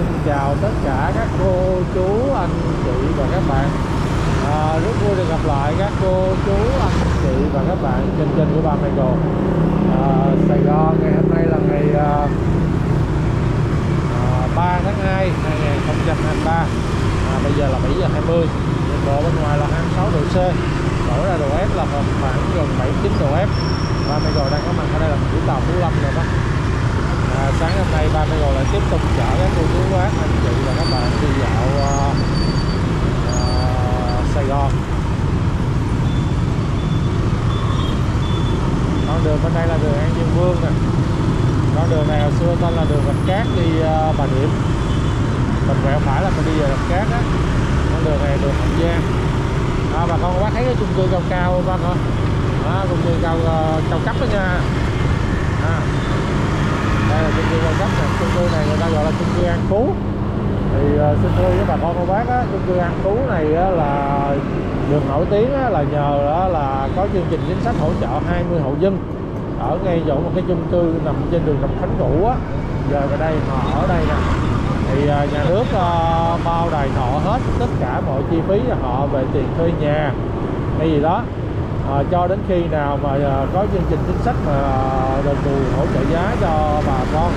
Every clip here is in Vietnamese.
xin chào tất cả các cô chú anh chị và các bạn. À, rất vui được gặp lại các cô chú anh chị và các bạn trên kênh của ba Michael à, Sài Gòn ngày hôm nay là ngày à, à 3 tháng 2 2023 à, bây giờ là 7 giờ 20 nhiệt độ bên ngoài là 26 độ C. Đổ ra độ F là khoảng gần 79 độ F. Ba Michael đang có mặt ở đây là một chuyến tàu Phú Lâm rồi đó à, sáng hôm nay ba Michael lại tiếp tục chở các cô chú bác anh chị và các bạn đi dạo uh, uh, Sài Gòn. Con đường bên đây là đường An Dương Vương nè. Con đường này hồi xưa tên là đường Rạch Cát đi uh, Bà Điểm. Mình quẹo phải là mình đi về Rạch Cát á. Con đường này đường Hậu Giang. À, bà con bác thấy cái chung cư cao cao không? Bác hả đó, chung cư cao uh, cao cấp đó nha. À, đây là chung cư cao cấp này, chung cư này người ta gọi là chung cư An Phú. Thì uh, xin thưa với bà con cô bác á chung cư An Phú này á, là đường nổi tiếng á, là nhờ đó là có chương trình chính sách hỗ trợ 20 hộ dân ở ngay chỗ một cái chung cư nằm trên đường Đồng Khánh Cũ á. Giờ ở đây họ ở đây nè thì uh, nhà nước uh, bao đài họ hết tất cả mọi chi phí cho họ về tiền thuê nhà. Hay gì đó à, cho đến khi nào mà à, có chương trình chính sách mà ờ, đền bù hỗ trợ giá cho bà con.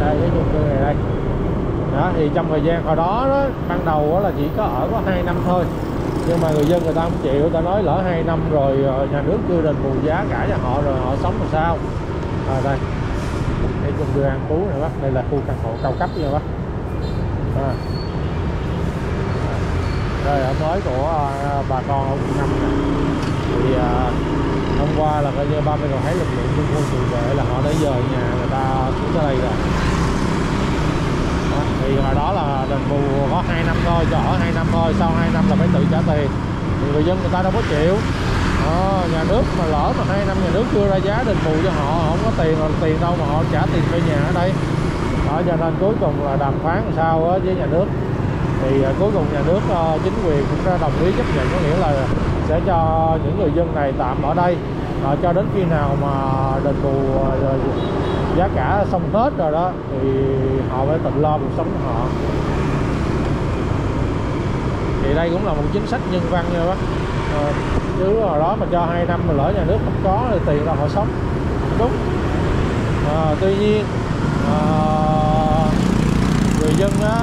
Đây cái chung cư này đây. Đó thì trong thời gian hồi đó, đó ban đầu đó là chỉ có ở có hai năm thôi. Nhưng mà người dân người ta không chịu người ta nói lỡ hai năm rồi nhà nước chưa đền bù giá cả cho họ rồi họ sống làm sao. À, đây. Đây chung cư An Phú này bác đây là khu căn hộ cao cấp nha bác. À đây ở mới của à, bà con ở quận năm thì à, hôm qua là coi như ba mươi còn thấy lực lượng quân quân tự vệ là họ đã dời nhà người ta xuống tới đây rồi. Đó, thì hồi đó là đền bù có hai năm thôi cho ở hai năm thôi sau hai năm là phải tự trả tiền. Thì người dân người ta đâu có chịu. Đó, nhà nước mà lỡ mà hai năm nhà nước chưa ra giá đền bù cho họ không có tiền rồi tiền đâu mà họ trả tiền thuê nhà ở đây. Đó cho nên cuối cùng là đàm phán làm sao với nhà nước thì uh, cuối cùng nhà nước uh, chính quyền cũng đã đồng ý chấp nhận có nghĩa là sẽ cho những người dân này tạm ở đây uh, cho đến khi nào mà đền bù uh, giá cả xong hết rồi đó thì họ phải tự lo cuộc sống của họ. Thì đây cũng là một chính sách nhân văn nha bác. Uh, chứ hồi đó mà cho hai năm mà lỡ nhà nước không có thì tiền đâu họ sống. Đúng. À, tuy nhiên à, người dân á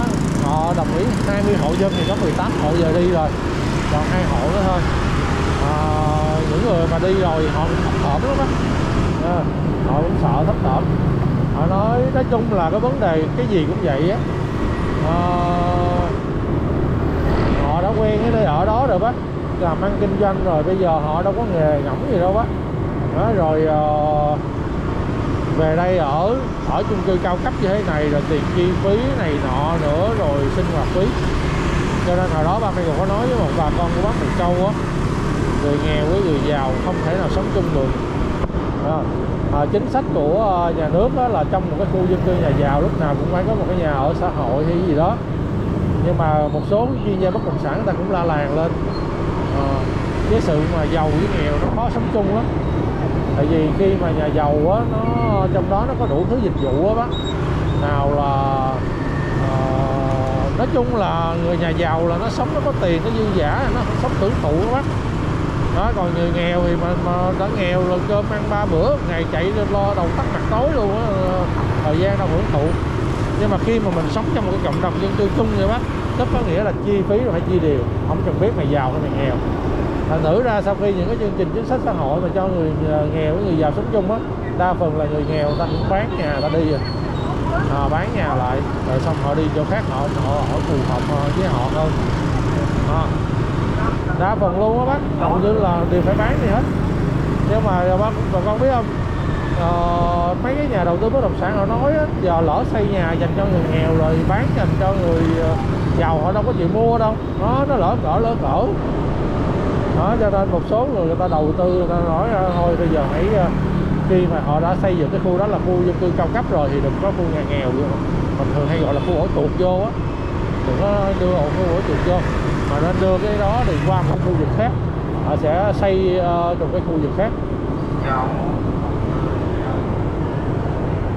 họ đồng ý. 20 hộ dân thì có 18 hộ giờ đi rồi. Còn hai hộ nữa thôi. À, những người mà đi rồi họ cũng thấp thỏm lắm á. À, họ cũng sợ thấp thỏm. Họ nói nói chung là cái vấn đề cái gì cũng vậy á. À, họ đã quen cái nơi ở đó rồi bác. Làm ăn kinh doanh rồi bây giờ họ đâu có nghề ngỏng gì đâu bác. Đó rồi uh, về đây ở ở chung cư cao cấp như thế này rồi tiền chi phí này nọ nữa rồi sinh hoạt phí. Cho nên hồi đó ba mẹ còn có nói với một bà con của bác mình câu á người nghèo với người giàu không thể nào sống chung được. À, à, chính sách của ờ, nhà nước đó là trong một cái khu dân cư nhà giàu lúc nào cũng phải có một cái nhà ở xã hội hay gì đó. Nhưng mà một số chuyên gia bất động sản người ta cũng la làng lên. À, cái sự mà giàu với nghèo nó khó sống chung lắm tại vì khi mà nhà giàu á nó trong đó nó có đủ thứ dịch vụ á bác. Nào là uh, nói chung là người nhà giàu là nó sống nó có tiền nó dư giả nó sống tưởng thụ đó bác. Đó còn người nghèo thì mà, mà đã nghèo là cơm ăn ba bữa ngày chạy lo đầu tắt mặt tối luôn á ờ, thời gian đâu hưởng thụ. Nhưng mà khi mà mình sống trong một cái cộng đồng dân cư chung vậy bác tức có nghĩa là chi phí là phải chia đều. Không cần biết mày giàu hay mày nghèo thành thử ra sau khi những cái chương trình chính sách xã hội mà cho người à, nghèo với người giàu sống chung á đa phần là người nghèo người ta cũng bán nhà ta đi rồi. À, bán nhà lại rồi xong họ đi chỗ khác họ họ họ phù hợp với họ hơn. À, đa phần luôn á bác hầu như là đều phải bán gì hết. Nhưng mà bác bà con biết không à, mấy cái nhà đầu tư bất động sản họ nói á, giờ lỡ xây nhà dành cho người nghèo rồi bán dành cho người ờ, giàu họ đâu có chịu mua đâu. Nó nó lỡ cỡ lỡ cỡ đó cho nên một số người người ta đầu tư người ta nói à, thôi bây giờ hãy à, khi mà họ đã xây dựng cái khu đó là khu dân cư cao cấp rồi thì đừng có khu nhà nghèo mình thường hay gọi là khu ổ chuột vô á. Đừng có đưa ổ khu ổ chuột vô. Mà nên đưa cái đó thì qua một khu vực khác. Họ sẽ xây uh, trong cái khu vực khác.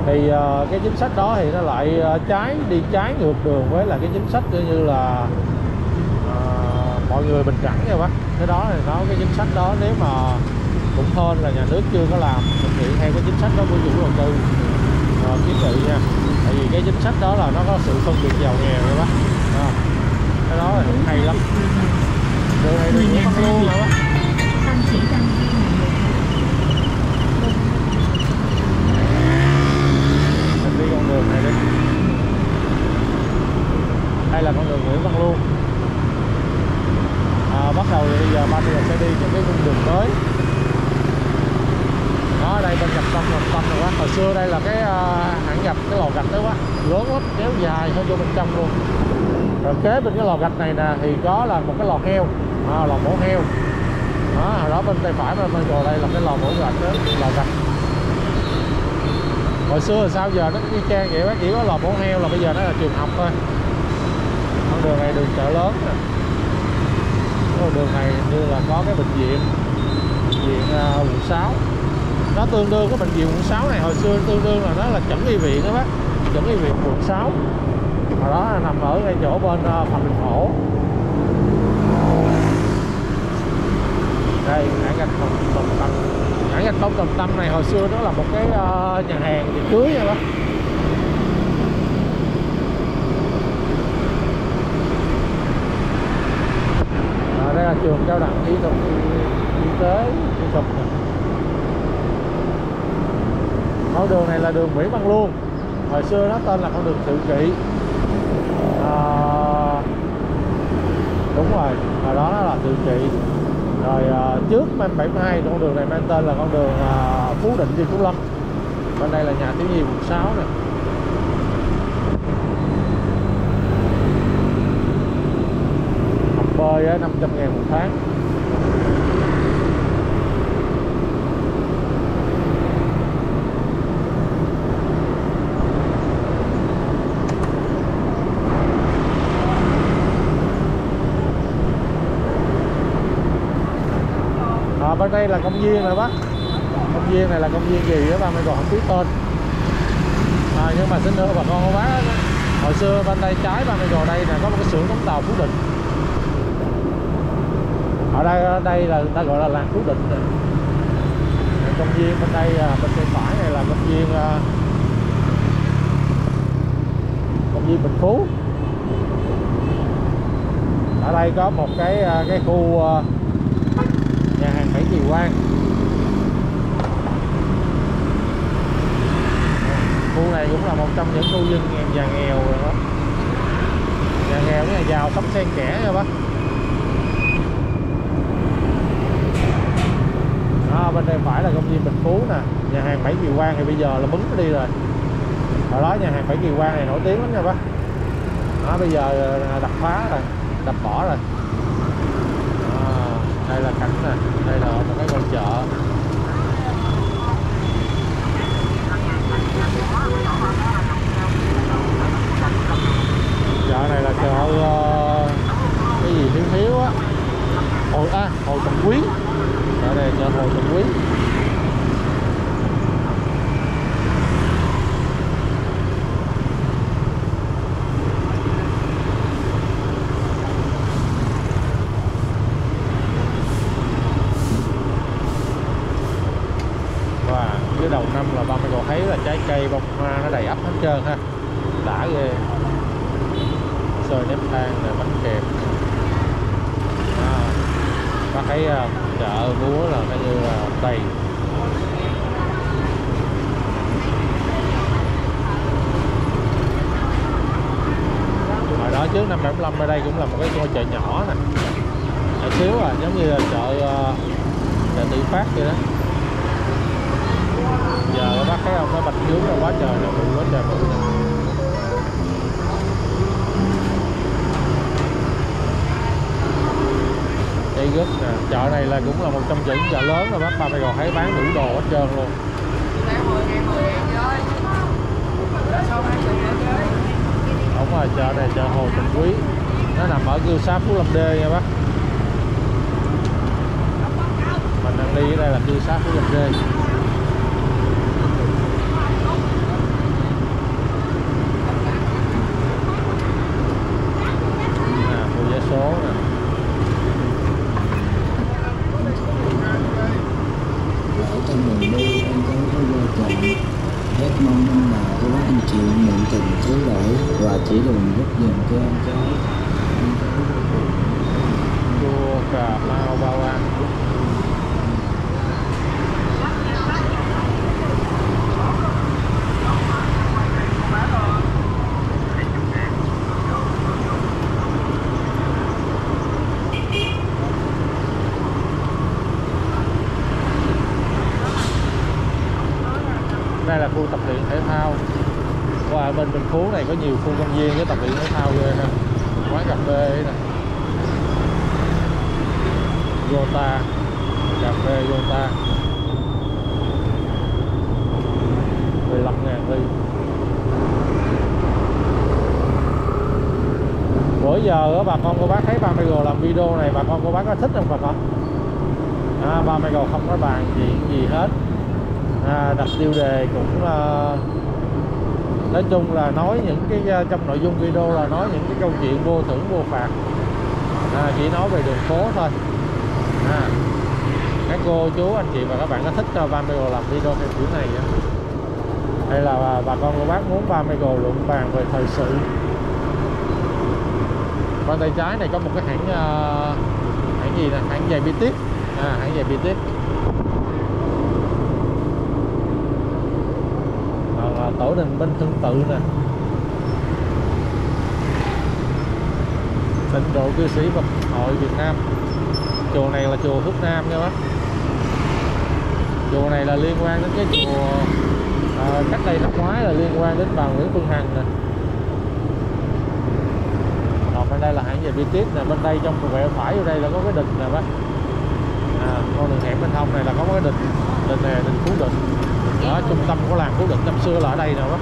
Thì ờ, cái chính sách đó thì nó lại ờ, trái đi trái ngược đường với là cái chính sách như là mọi người bình đẳng nha bác cái đó thì nó cái chính sách đó nếu mà cũng hơn là nhà nước chưa có làm thực hiện theo cái chính sách đó của chủ đầu tư. À, kiến nghị nha. Tại vì cái chính sách đó là nó có sự phân biệt giàu nghèo bác à, cái đó thì hay lắm. Đường này đường Nguyễn Văn Luôn hả bác Tam chỉ Tam Viên là một mình đi con đường này đi đây là con đường Nguyễn Văn Luôn à, bắt đầu thì bây giờ ba người sẽ đi trên cái cung đường mới đó ở đây bên gạch tâm gạch tâm rồi quá hồi xưa đây là cái uh, hãng gạch cái lò gạch đó quá lớn lắm kéo dài hơn vô bên trong luôn rồi kế bên cái lò gạch này nè thì có là một cái lò heo. À, lò mổ heo. À, đó đó bên tay phải bên bên rồi đây là cái lò mổ gạch đó lò gạch. Hồi xưa là sao giờ nó cũng y chang vậy bác? Chỉ có lò mổ heo là bây giờ nó là trường học thôi. Con đường này đường chợ lớn nè. Con đường này như là có cái bệnh viện bệnh viện uh, quận 6 nó tương đương cái bệnh viện quận 6 này. Hồi xưa tương đương là nó là chẩn y viện đó bác. Chẩn y viện quận 6 hồi đó nằm ở ngay chỗ bên phòng Phạm Đình đây ngã gạch tầm tầm tâm. Ngã gạch đông tầm tâm này hồi xưa nó là một cái uh, nhà hàng tiệc cưới vậy đó. À, đây là trường cao đẳng kỹ thuật y tế kỹ thuật con đường này là đường Nguyễn Văn Luôn hồi xưa nó tên là con đường Tự Kỵ à, đúng rồi. Hồi đó nó là Tự trị. Rồi à, trước năm 72 con đường này mang tên là con đường à, Phú Định đi Phú Lâm. Bên đây là nhà thiếu nhi quận 6 nè. Học bơi á 500 ngàn một tháng. Bên đây là công viên rồi bác. Công viên này là công viên gì đó ba mình còn không biết tên. À, nhưng mà xin thưa bà con cô bác hồi xưa bên đây trái ba gò đây là có một cái xưởng đóng tàu phú định. Ở đây đây là người ta gọi là làng phú định này. công viên bên đây à, bên tay phải này là công viên à, công viên bình phú. Ở đây có một cái à, cái khu nhà hàng Bảy Quan khu này cũng là một trong những khu dân nghèo nhà nghèo rồi đó. Nhà nghèo với nhà giàu sắp xen kẽ rồi bác. Đó, bên đây phải là công viên Bình Phú nè. Nhà hàng Bảy Kỳ Quan thì bây giờ là bứng nó đi rồi. Hồi đó nhà hàng Bảy Kỳ Quan này nổi tiếng lắm nha bác. Đó bây giờ à, đập phá rồi đập bỏ rồi đây này cảnh đây là một cái con chợ 575 ở đây cũng là một cái ngôi chợ nhỏ nè. Nhỏ xíu à giống như là chợ ờ, chợ tự phát vậy đó. Giờ các bác thấy không? Cái bạch nướng là quá trời là quá trời bự đây cây nè, chợ này là cũng là một trong những chợ lớn rồi bác. Ba mày còn thấy bán đủ đồ hết trơn luôn đúng rồi, chợ này chợ hồ Tùng Quý. Nó nằm ở cư xá Phú Lâm D nha bác. Mình đang đi ở đây là cư xá Phú Lâm D trên đường đi em có có va chạm rất mong năm nào có anh chị mượn tình thứ lỗi và chỉ đường rất dùm cho em cái em cái vô cùng chùa Cà Mau Bao An đây là khu tập luyện thể thao. Qua bên Bình Phú này có nhiều khu công viên với tập luyện thể thao ghê ha. Quán cà phê ấy nè. Yota cà phê Gota 15 ngàn ly bữa giờ á, bà con cô bác thấy ba Michael làm video này bà con cô bác có thích không bà con? À, ba Michael không có bàn chuyện gì hết à, đặt tiêu đề cũng à, nói chung là nói những cái à, trong nội dung video là nói những cái câu chuyện vô thưởng vô phạt. À, chỉ nói về đường phố thôi. À, các cô chú anh chị và các bạn có thích cho ba Michael làm video theo kiểu này á hay là bà, bà con cô bác muốn ba Michael luận bàn về thời sự? Bên tay trái này có một cái hãng uh, hãng gì nè? Hãng giày Bitit à, hãng giày Bitit còn là tổ đình binh tương tự nè. Tịnh độ cư sĩ Phật hội Việt Nam. Chùa này là chùa Phước Nam nha bác. Chùa này là liên quan đến cái chùa à, cách đây năm ngoái là liên quan đến bà Nguyễn Phương Hằng nè. Còn bên đây là hãng về tiếp nè bên đây trong quẹo phải vô đây là có cái đình nè bác. À, con đường hẻm bên hông này là có cái đình đình này đình Phú Định đó, trung tâm của làng Phú Định năm xưa là ở đây nữa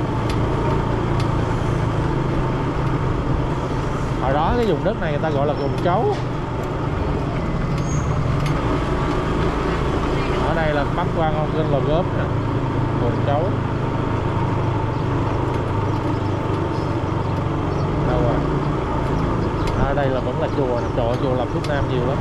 hồi đó cái vùng đất này người ta gọi là vùng chấu. Ở đây là bắc quan ông kênh lò gốm nè vùng chấu. Đâu rồi? Ở đây là vẫn là chùa nè, trời chùa lập thuốc nam nhiều lắm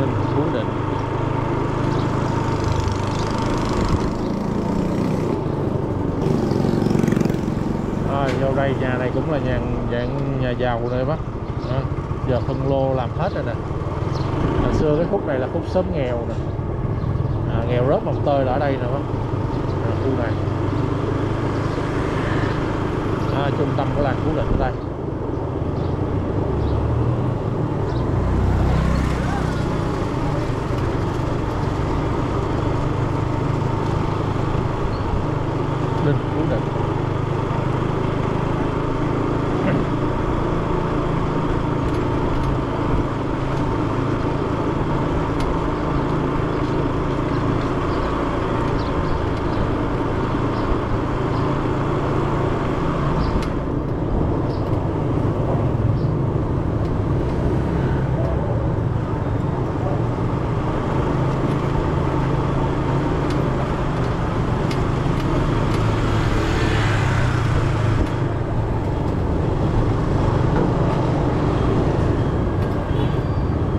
Ninh Phú Định à, vô đây nhà này cũng là nhà này bác. À, giờ phân lô làm hết rồi nè. Hồi xưa cái khúc này là khúc xóm nghèo nè. À, nghèo rớt mồng tơi là ở đây nè bác. À, khu này. À, trung tâm của làng Phú Định ở đây Ninh Phú Định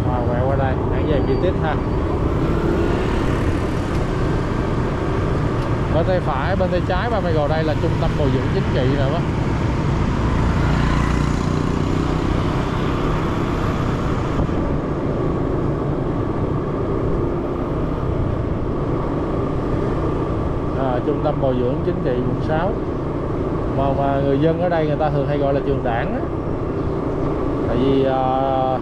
Wow, quẹo qua đây, hãng giày Bitit ha Bên tay phải, bên tay trái ba Michael đây là trung tâm bồi dưỡng chính trị rồi đó. à, Trung tâm bồi dưỡng chính trị quận 6 mà, mà người dân ở đây người ta thường hay gọi là trường đảng á. Tại vì à,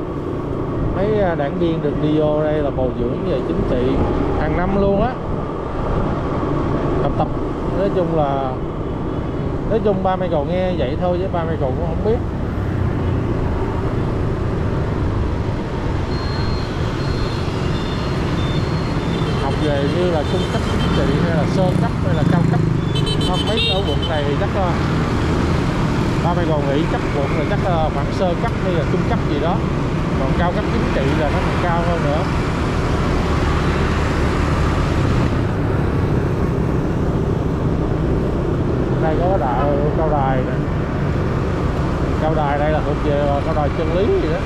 mấy đảng viên được đi vô đây là bồi dưỡng về chính trị hàng năm luôn á. Tập tập nói chung là, nói chung ba mẹ cậu nghe vậy thôi chứ ba mẹ cậu cũng không biết. Học về như là trung cấp chính trị hay là sơ cấp hay là cao cấp. Không mấy ở quận này thì chắc là ba mẹ còn nghĩ cấp quận là chắc là khoảng sơ cấp hay là trung cấp gì đó. Còn cao cấp chính trị là nó còn cao hơn nữa. Đây có đạo cao đài nè cao đài đây là thuộc về, cao đài chân lý gì đó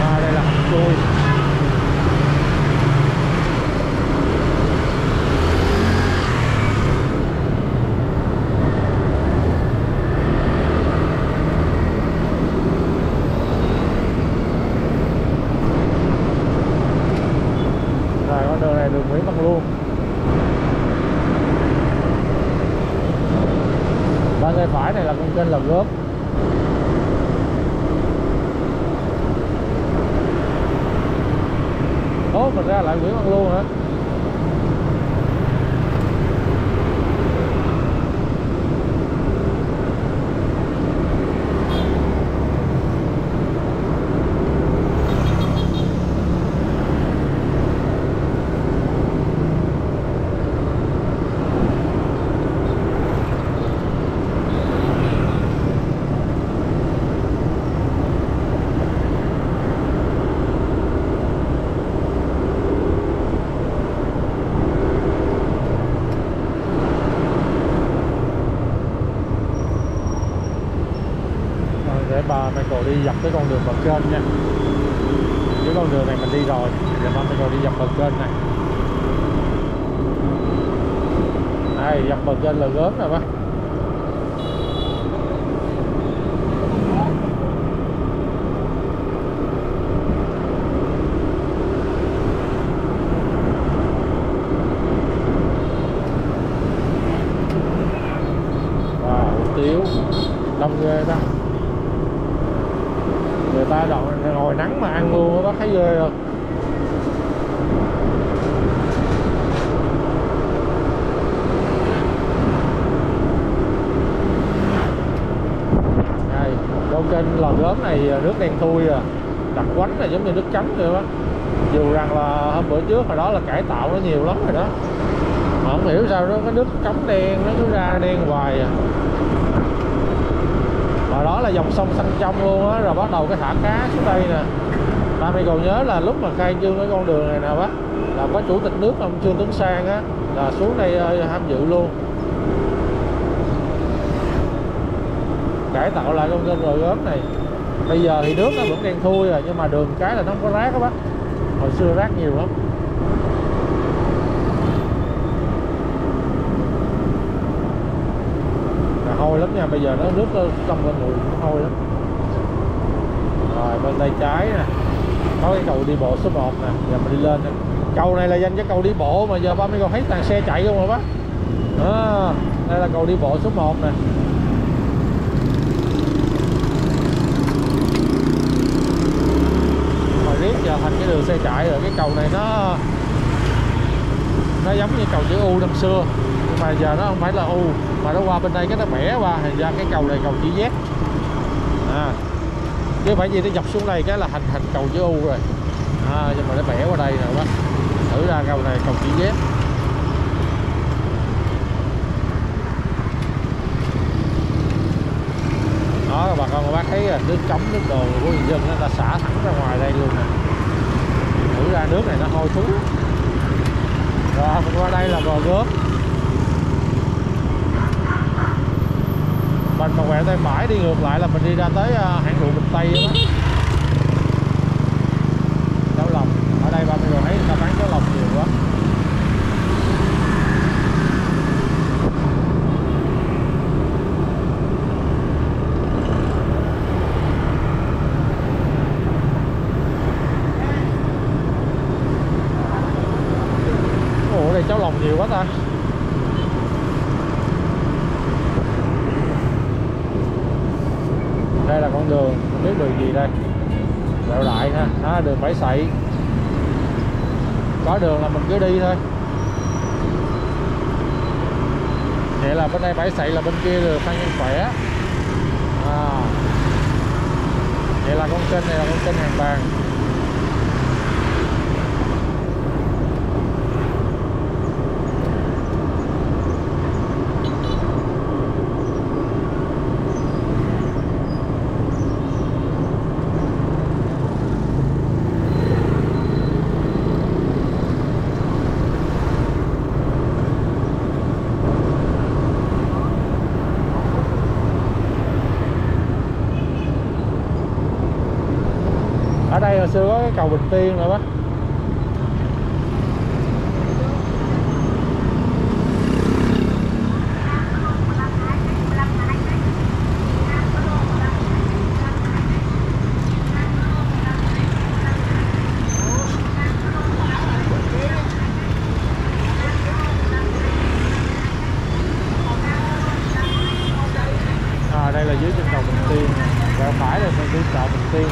à, đây là hầm chui rồi con đường này đường Nguyễn Văn Luôn bên tay phải này là con kênh là gớm Ố mình ra lại Nguyễn Văn Luôn hả Rồi để bà Michael đi dọc cái con đường bậc trên nha cái con đường này mình đi rồi giờ bà Michael đi dọc bờ kênh này đây dọc bờ kênh là gớm rồi bác Wow, hủ tiếu đông ghê đó người ta đậu ngồi nắng mà ăn luôn đó thấy ghê rồi đây con này à, nước đen thui à. Đặc quánh là giống như nước chấm vậy đó. Dù rằng là hôm bữa trước hồi đó là cải tạo nó nhiều lắm rồi đó. Mà không hiểu sao đó, cái nước cống đen nó cứ ra đen hoài à. Và đó là dòng sông xanh trong luôn á, rồi bắt đầu cái thả cá xuống đây nè. Ba mày còn nhớ là lúc mà khai trương cái con đường này nè bác, là có chủ tịch nước ông trương tấn sang á, là xuống đây tham dự luôn. Cải tạo lại con kênh rồi gớm này bây giờ thì nước nó vẫn đen thui rồi nhưng mà đường cái là nó không có rác các bác. Hồi xưa rác nhiều lắm. Là hôi lắm nha bây giờ nó nước nó trong lên mùi nó hôi lắm. Rồi bên tay trái nè có cái cầu đi bộ số 1 nè giờ mình đi lên nè. Cầu này là dành cho cầu đi bộ mà giờ ba mấy con thấy toàn xe chạy không rồi bác. À, đây là cầu đi bộ số 1 nè hồi riết giờ thành cái đường xe chạy rồi cái cầu này nó nó giống như cầu chữ U năm xưa. Nhưng mà giờ nó không phải là U mà nó qua bên đây cái nó bẻ qua thành ra cái cầu này cầu chữ Z. À chứ phải gì nó dọc xuống đây cái là thành thành cầu chữ U rồi. À, nhưng mà nó bẻ qua đây rồi bác thử ra cầu này cầu chữ Z. Đó bà con bác thấy là nước cống nước đồ của người dân nó ta xả thẳng ra ngoài đây luôn nè thử ra nước này nó hôi thúi rồi mình qua đây là bờ gớm. Mình mà quẹo tay phải đi ngược lại là mình đi ra tới à, hãng rượu Bình Tây đó cháo lòng ở đây ba mươi rồi thấy người ta bán cháo lòng nhiều quá Ủa đây cháo lòng nhiều quá ta đây là con đường không biết đường gì đây quẹo đại ha đó, đường bãi sậy có đường là mình cứ đi thôi vậy là bên đây bãi sậy là bên kia là phan nhân khỏe à. vậy là con kênh này là con kênh hàng vàng ở đây hồi xưa có cái cầu Bình Tiên nữa bác à, đây là dưới chân cầu Bình Tiên nè. quẹo phải là mình đi chợ Bình Tiên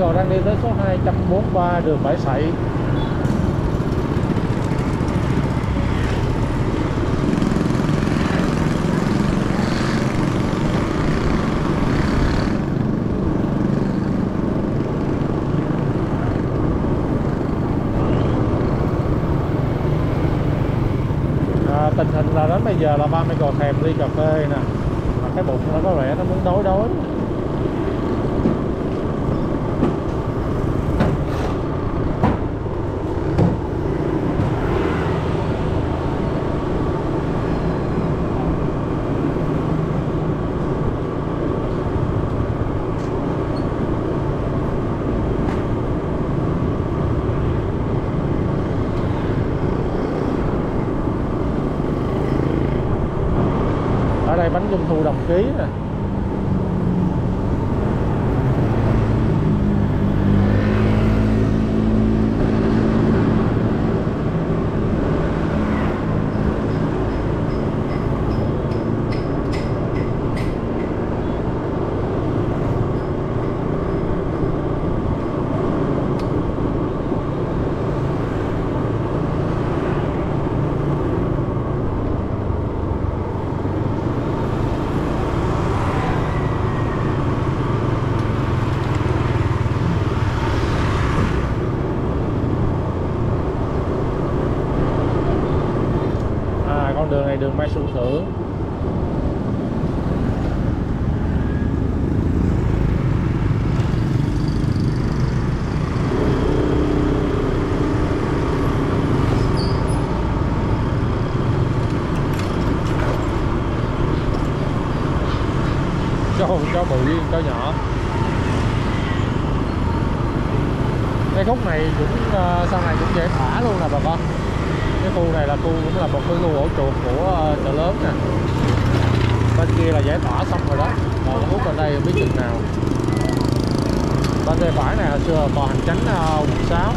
rồi đang đi tới số 243 đường Bãi Sậy. À, tình hình là đến bây giờ là ba Michael thèm ly cà phê nè. Mà cái bụng nó có vẻ nó muốn đói đói ở đây bánh trung thu đồng ký nè à con đường này đường Mai Xuân Thưởng cho bự với cho nhỏ. Cái khúc này cũng ờ, sau này cũng dễ thả luôn nè bà con. Cái khu này là khu cũng là một cái khu ổ chuột của ờ, chợ lớn nè. Bên kia là giải tỏa xong rồi đó. Còn hút khúc bên đây không biết chừng nào. Bên tay phải này hồi xưa còn hành chánh ờ, quận 6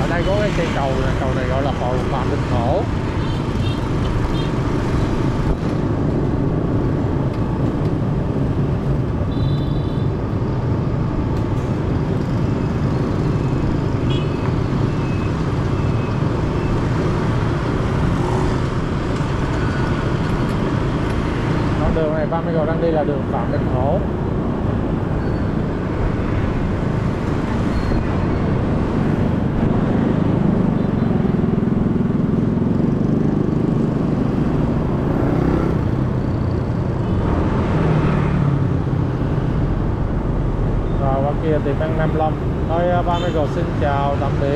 ở đây có cái cây cầu này cầu này gọi là cầu phạm đình thổ. Con đường đang đi là đường Phạm Đình Hổ rồi qua kia thì An Nam Long. Thôi à, ba xin chào tạm biệt.